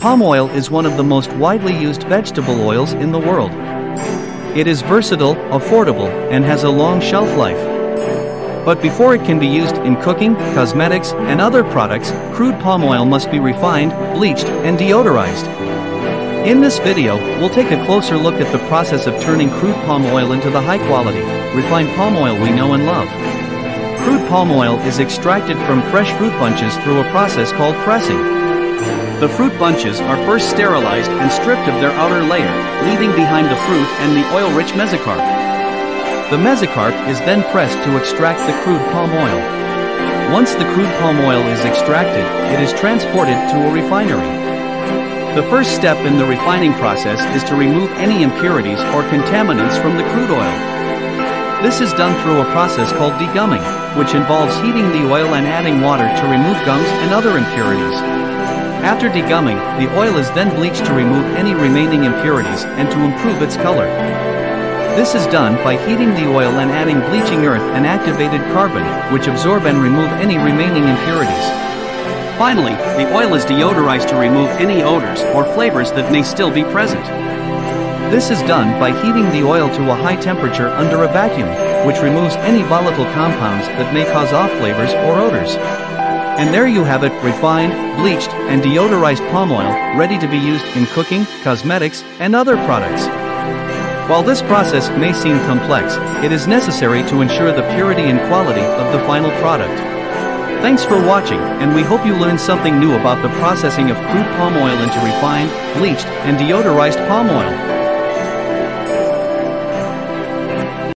Palm oil is one of the most widely used vegetable oils in the world. It is versatile, affordable, and has a long shelf life. But before it can be used in cooking, cosmetics, and other products, crude palm oil must be refined, bleached, and deodorized. In this video, we'll take a closer look at the process of turning crude palm oil into the high-quality, refined palm oil we know and love. Crude palm oil is extracted from fresh fruit bunches through a process called pressing. The fruit bunches are first sterilized and stripped of their outer layer, leaving behind the fruit and the oil-rich mesocarp. The mesocarp is then pressed to extract the crude palm oil. Once the crude palm oil is extracted, it is transported to a refinery. The first step in the refining process is to remove any impurities or contaminants from the crude oil. This is done through a process called degumming, which involves heating the oil and adding water to remove gums and other impurities. After degumming, the oil is then bleached to remove any remaining impurities and to improve its color. This is done by heating the oil and adding bleaching earth and activated carbon, which absorb and remove any remaining impurities. Finally, the oil is deodorized to remove any odors or flavors that may still be present. This is done by heating the oil to a high temperature under a vacuum, which removes any volatile compounds that may cause off flavors or odors. And there you have it, refined, bleached, and deodorized palm oil, ready to be used in cooking, cosmetics, and other products. While this process may seem complex, it is necessary to ensure the purity and quality of the final product. Thanks for watching, and we hope you learned something new about the processing of crude palm oil into refined, bleached, and deodorized palm oil.